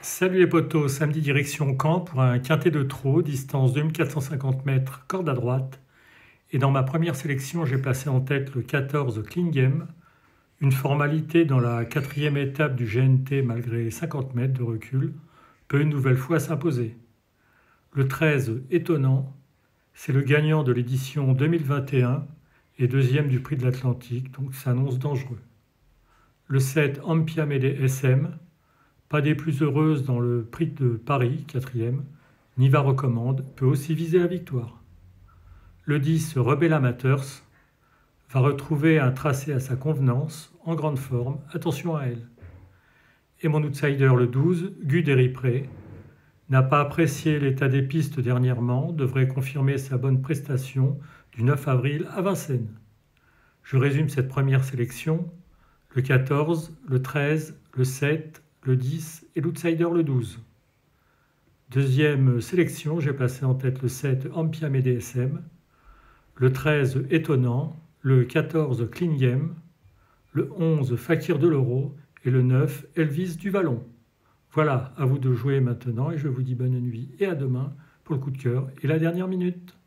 Salut les potos, samedi direction Caen pour un quintet de trot, distance 2450 mètres, corde à droite. Et dans ma première sélection, j'ai placé en tête le 14 Klingem, une formalité dans la quatrième étape du GNT malgré 50 mètres de recul, peut une nouvelle fois s'imposer. Le 13 Étonnant, c'est le gagnant de l'édition 2021 et deuxième du prix de l'Atlantique, donc s'annonce dangereux. Le 7 Ampiamede SM, pas des plus heureuses dans le prix de Paris, quatrième, Niva recommande, peut aussi viser la victoire. Le 10, Rebel Amateurs, va retrouver un tracé à sa convenance, en grande forme, attention à elle. Et mon outsider, le 12, Guderipré, n'a pas apprécié l'état des pistes dernièrement, devrait confirmer sa bonne prestation du 9 avril à Vincennes. Je résume cette première sélection. Le 14, le 13, le 7, le 10 et l'outsider le 12. Deuxième sélection, j'ai placé en tête le 7 Ampiam et le 13 Étonnant, le 14 Clean le 11 Fakir de l'Euro et le 9 Elvis du Vallon. Voilà, à vous de jouer maintenant et je vous dis bonne nuit et à demain pour le coup de cœur et la dernière minute.